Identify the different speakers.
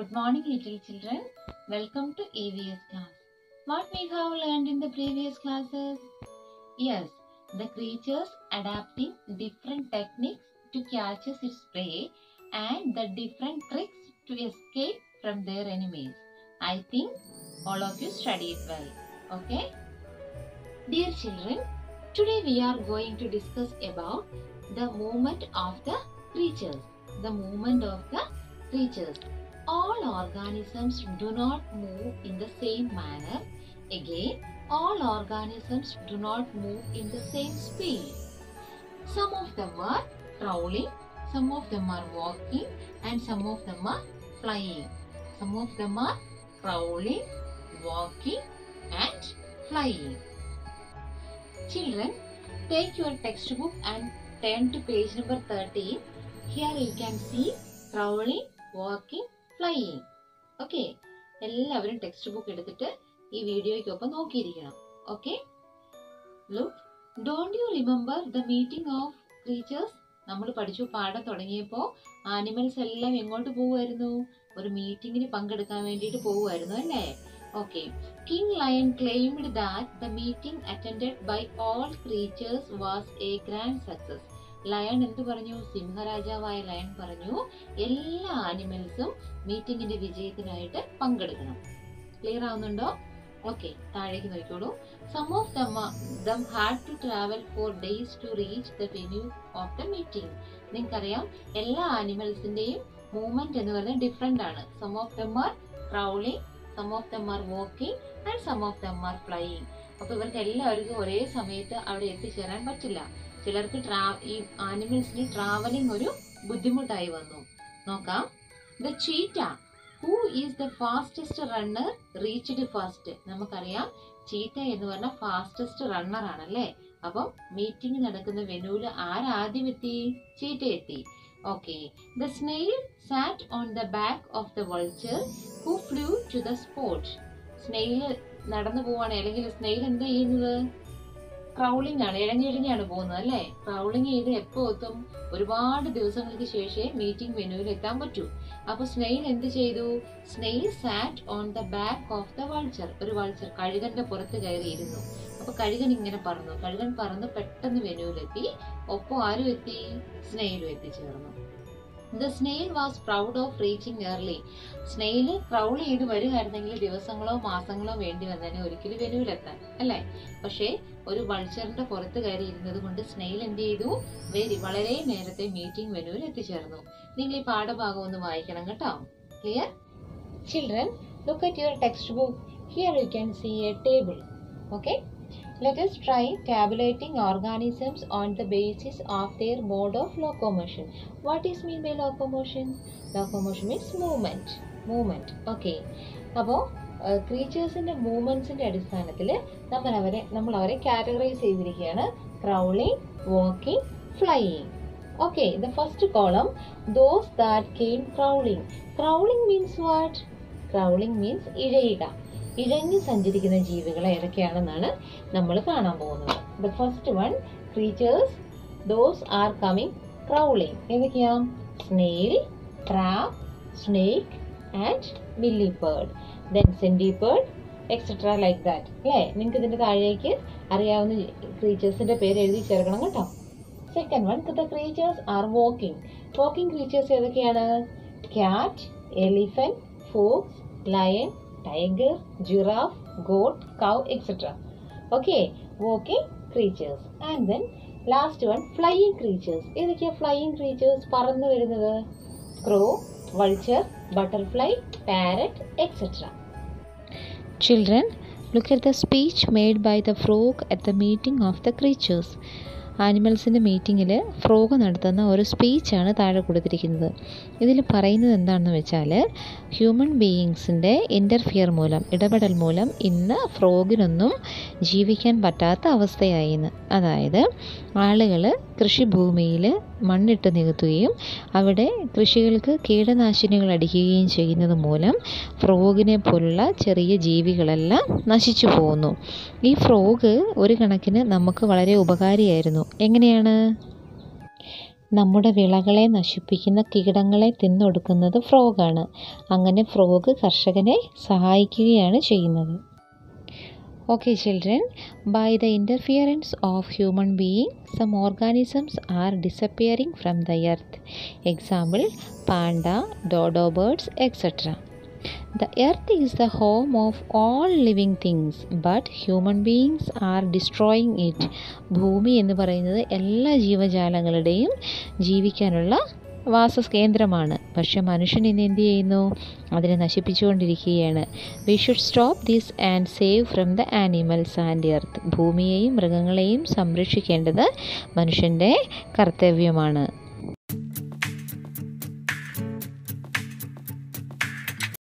Speaker 1: Good morning, little children. Welcome to EVS class. What we have learned in the previous classes? Yes, the creatures adapting different techniques to catch its prey and the different tricks to escape from their enemies. I think all of you studied well. Okay? Dear children, today we are going to discuss about the movement of the creatures. The movement of the creatures. All organisms do not move in the same manner. Again, all organisms do not move in the same speed. Some of them are crawling, some of them are walking, and some of them are flying. Some of them are crawling, walking, and flying. Children, take your textbook and turn to page number 13. Here you can see crawling, walking, flying. Okay എല്ലാവരും textbook എടുത്തിട്ട് ഈ വീഡിയോയ്ക്കൊപ്പം നോക്കിയിരിക്കണം. Okay look don't you remember the meeting of creatures നമ്മൾ പഠിച്ചു പാഠം തുടങ്ങിയപ്പോൾ animals എല്ലാം എങ്ങോട്ട് പോവുമായിരുന്നു ഒരു മീറ്റിംഗിന് പങ്കെടുക്കാൻ വേണ്ടിയിട്ട് പോവുമായിരുന്നു അല്ലേ? Okay king lion claimed that the meeting attend by all creatures was a grand success lion എന്ത് പറഞ്ഞു? സിംഹരാജാവായ ലയൺ പറഞ്ഞു എല്ലാ ആനിമൽസും മീറ്റിംഗിന്റെ വിജയത്തിനായിട്ട് പങ്കെടുക്കണം. ക്ലിയർ ആവുന്നുണ്ടോ? ഓക്കെ താഴേക്ക് നോക്കിക്കോളൂ. Some of them them had to travel for days to reach the venue of the meeting നിങ്ങൾക്കറിയാം എല്ലാ ആനിമൽസിന്റെയും മൂവ്മെന്റ് എന്ന് പറയുന്നത് ഡിഫറെന്റ് ആണ്. Some of them are crawling some of them are walking and some of them are flying അപ്പൊ ഇവർക്ക് എല്ലാവർക്കും ഒരേ സമയത്ത് അവിടെ എത്തിച്ചേരാൻ പറ്റില്ല. ചിലർക്ക് ട്രാ ഈ ആനിമൽസിന് ട്രാവലിംഗ് ഒരു ബുദ്ധിമുട്ടായി വന്നു. നോക്കാം. The cheetah who is the fastest runner reached first നമുക്കറിയാം. ചീറ്റ എന്ന് പറഞ്ഞാൽ ഫാസ്റ്റസ്റ്റ് റണ്ണർ ആണല്ലേ? അപ്പം മീറ്റിംഗ് നടക്കുന്ന വെനൂൽ ആരാദ്യം എത്തി ചീറ്റ എത്തി. Okay the snail sat on the back of the vulture who flew to the spot snail നടന്നു പോവാണ്. അല്ലെങ്കിൽ സ്നെയിൽ എന്താ ചെയ്യുന്നത്? ക്രൗളിംഗ് ആണ് ഇഴഞ്ഞിഴഞ്ഞാണ് പോകുന്നത് അല്ലേ? ക്രൗളിംഗ് ചെയ്ത് എപ്പോ എത്തും? ഒരുപാട് ദിവസങ്ങൾക്ക് ശേഷമേ മീറ്റിംഗ് വെന്യൂവിൽ എത്താൻ പറ്റൂ. അപ്പൊ സ്നെയിൽ എന്ത് ചെയ്തു? Snail sat on the back of the vulture ഒരു വൾച്ചർ കഴുകന്റെ പുറത്ത് കയറിയിരുന്നു. അപ്പൊ കഴുകൻ ഇങ്ങനെ പറന്നു കഴുകൻ പറന്ന് പെട്ടെന്ന് മെനുവിലെത്തി ഒപ്പം ആരും എത്തി? സ്നെയിലും എത്തിച്ചേർന്നു. The snail was proud of reaching early snail crawl ചെയ്ത് വരുമായിരുന്നെങ്കിൽ ദിവസങ്ങളോ മാസങ്ങളോ വേണ്ടി വന്നതിന് ഒരിക്കലും വെനുവിലെത്താൻ അല്ലേ? പക്ഷേ ഒരു വൾച്ചറിന്റെ പുറത്ത് കയറി ഇരുന്നത് കൊണ്ട് സ്നെയിൽ എന്ത് ചെയ്തു? വെരി വളരെ നേരത്തെ മീറ്റിംഗ് വെനുവിൽ എത്തിച്ചേർന്നു. നിങ്ങൾ ഈ പാഠഭാഗം ഒന്ന് വായിക്കണം കേട്ടോ. Clear children look at your text book here you can see a table okay Let us try tabulating organisms on the basis of their mode of locomotion. What is mean by locomotion? Locomotion means movement. Movement. Okay. അപ്പോൾ ക്രീച്ചേഴ്സിന്റെ മൂവ്മെന്റ്സിന്റെ അടിസ്ഥാനത്തിൽ നമ്മൾ അവരെ നമ്മൾ അവരെ categorise ചെയ്തിരിക്കുകയാണ് crawling walking flying okay the first column those that came crawling crawling means what crawling means ഇഴയുക ഇഴഞ്ഞു സഞ്ചരിക്കുന്ന ജീവികൾ ഏതൊക്കെയാണെന്നാണ് നമ്മൾ കാണാൻ പോകുന്നത്. The first one creatures those are coming crawling ഏതൊക്കെയാ? Snail trap snake and milli millipede then sandy bird etcetera like that അല്ലേ നിങ്ങൾക്ക് ഇതിന്റെ താഴേക്ക് അറിയാവുന്ന ക്രീച്ചേഴ്സിന്റെ പേര് എഴുതി ചേർക്കണം കേട്ടോ. Second one the creatures are walking walking creatures ഏതൊക്കെയാണ്? Cat elephant fox lion tiger, giraffe, goat, cow, etc. Okay, walking creatures. And then last one, flying creatures. ഏതൊക്കെയാ flying creatures പറന്നു വരുന്നത് ക്രോ vulture, butterfly, parrot, etc. Children, look at the speech made by the frog at the meeting of the creatures. ആനിമൽസിന്റെ മീറ്റിങ്ങിൽ frog നടത്തുന്ന ഒരു സ്പീച്ചാണ് താഴെ കൊടുത്തിരിക്കുന്നത്. ഇതിൽ പറയുന്നത് എന്താണെന്ന് വെച്ചാൽ ഹ്യൂമൻ ബീയിങ്സിന്റെ ഇന്റർഫിയർ മൂലം ഇടപെടൽ മൂലം ഇന്ന് ഫ്രോഗിനൊന്നും ജീവിക്കാൻ പറ്റാത്ത അവസ്ഥയായിന്ന് അതായത് ആളുകൾ കൃഷിഭൂമിയിൽ മണ്ണിട്ട് നികത്തുകയും അവിടെ കൃഷികൾക്ക് കീടനാശിനികൾ അടിക്കുകയും ചെയ്യുന്നത് മൂലം ഫ്രോഗിനെ പോലുള്ള ചെറിയ ജീവികളെല്ലാം നശിച്ചു പോകുന്നു. ഈ ഫ്രോഗ് ഒരു കണക്കിന് നമുക്ക് വളരെ ഉപകാരിയായിരുന്നു. എങ്ങനെയാണ്? നമ്മുടെ വിളകളെ നശിപ്പിക്കുന്ന കീടങ്ങളെ തിന്നൊടുക്കുന്നത് ഫ്രോഗാണ്. അങ്ങനെ ഫ്രോഗ് കർഷകനെ സഹായിക്കുകയാണ് ചെയ്യുന്നത്. Okay, children, by the interference of human being, some organisms are disappearing from the earth. Example, panda, dodo birds, etc. The earth is the home of all living things, but human beings are destroying it. ഭൂമി എന്ന് പറയുന്നത് എല്ലാ ജീവജാലങ്ങളുടെയും ജീവിക്കാനുള്ള വാസകേന്ദ്രമാണ്. പക്ഷെ മനുഷ്യൻ ഇന്ന് എന്ത് ചെയ്യുന്നു? അതിനെ നശിപ്പിച്ചുകൊണ്ടിരിക്കുകയാണ്. We should stop these and save from the animals and earth ഭൂമിയെയും മൃഗങ്ങളെയും സംരക്ഷിക്കേണ്ടത് മനുഷ്യന്റെ കർത്തവ്യമാണ്.